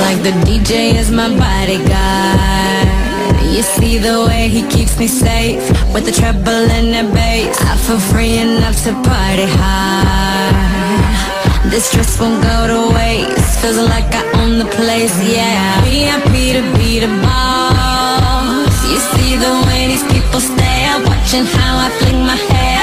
Like the DJ is my bodyguard. You see the way he keeps me safe with the treble and the bass. I feel free enough to party hard. This dress won't go to waste. Feels like I own the place, yeah. VIP to be the boss. You see the way these people stare, watching how I fling my hair.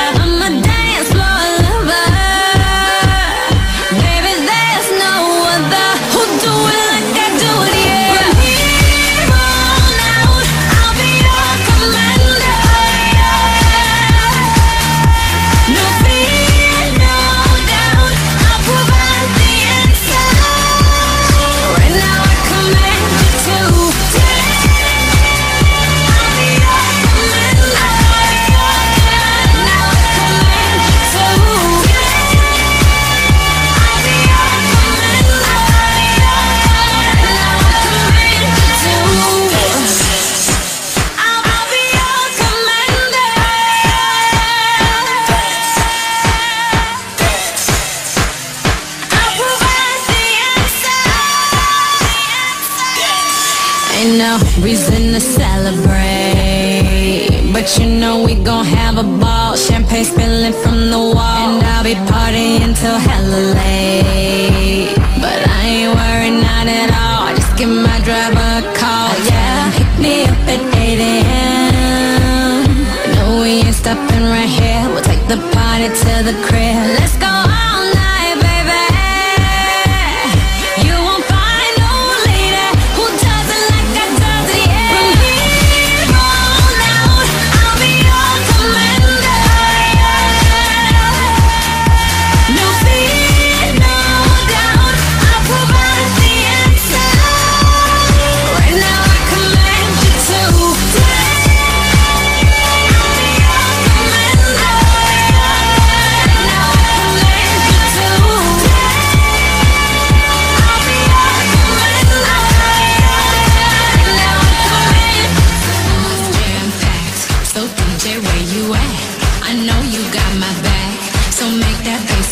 No reason to celebrate, but you know we gon' have a ball. Champagne spilling from the wall, and I'll be partying till hella late. But I ain't worried, not at all. I Just give my driver a call, yeah. Pick me up at 8 a.m. No, we ain't stopping right here. We'll take the party to the crib. Let's go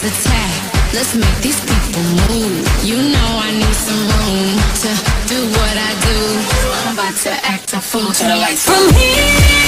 Let's make these people move. You know I need some room to do what I do. I'm about to act a fool to the lights. From here